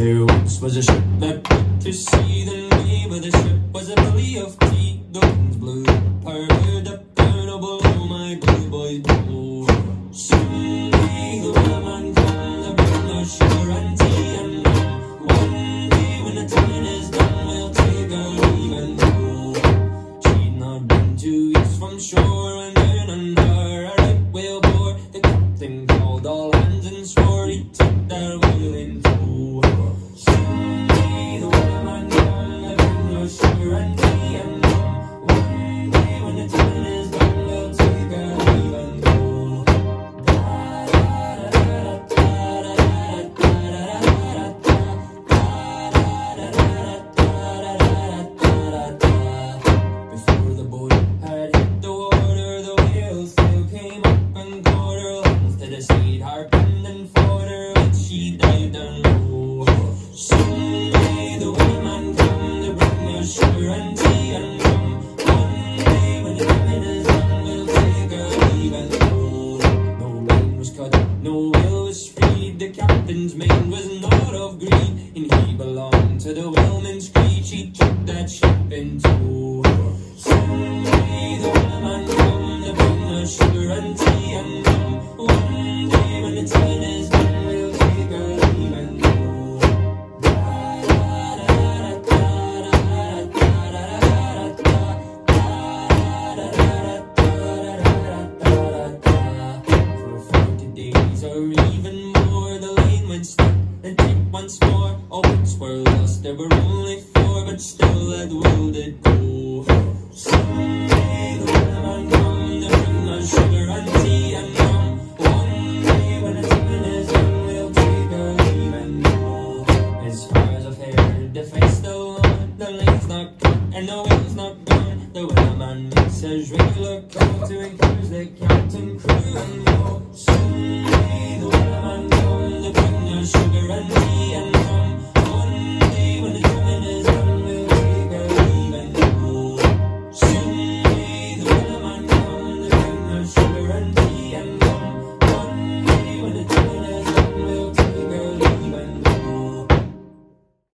There once was a ship that put to sea, the name of the ship was a Billy of Tea. The winds blew I heard up below my blue boys blow. Soon may the Wellerman come to bring us sugar and tea and rum. One day when the time is done, we'll take our leave and go. She'd not been two weeks from shore when down under a right whale bore. The captain called all hands and swore he'd take that whale the seed, and fought her, but she dived down low. Soon may the Wellerman come to bring us sugar and tea and rum. One day when the time is done, we'll take our leave and go. No line was cut, no whale was freed. The captain's mane was not of green, and he belonged to the whaleman's creed. She took that ship in tow. Once more. All boats were lost, there were only four, but still that will did go. And the wheel's not gone. The Wellerman makes his regular call to encourage the captain, crew and all.